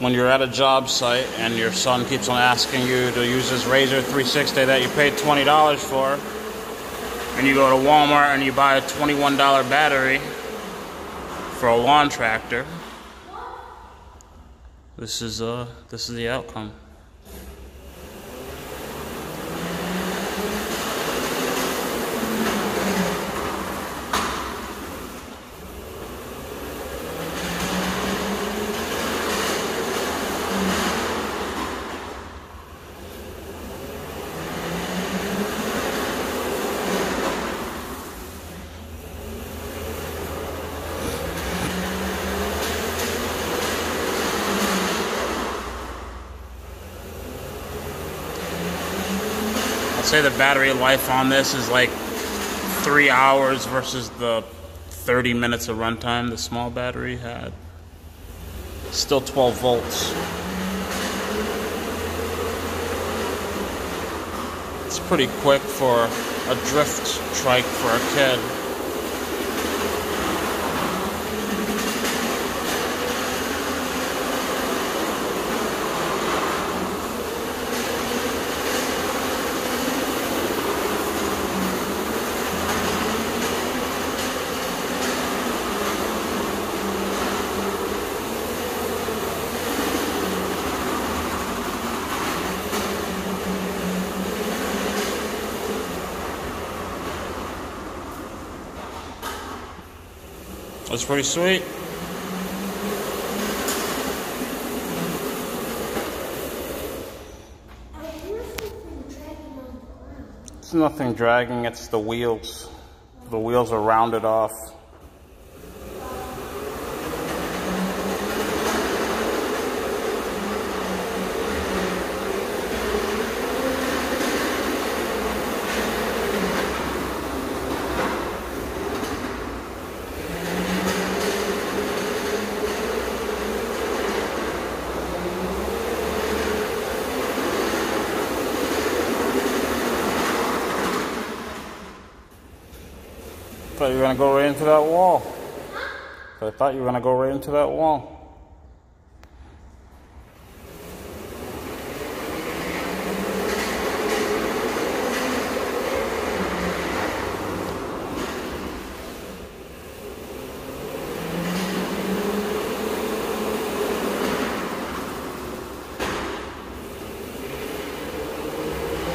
when you're at a job site and your son keeps on asking you to use this Razor 360 that you paid $20 for, and you go to Walmart and you buy a $21 battery for a lawn tractor, this is uh this is the outcome. Say the battery life on this is like three hours versus the 30 minutes of runtime the small battery had. Still 12 volts. It's pretty quick for a drift trike for a kid. That's pretty sweet. It's nothing dragging, it's the wheels. The wheels are rounded off. Thought you were gonna go right into that wall. I thought you were gonna go right into that wall.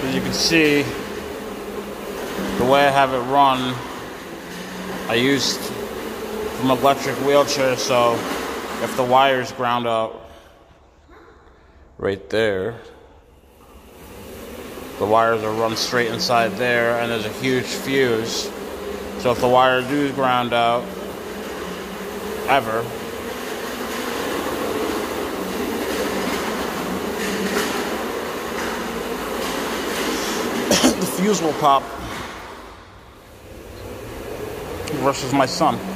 As you can see, the way I have it run, I used from electric wheelchair, so if the wires ground out right there, the wires are run straight inside there, and there's a huge fuse. So if the wires do ground out, ever, the fuse will pop versus my son.